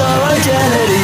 our identity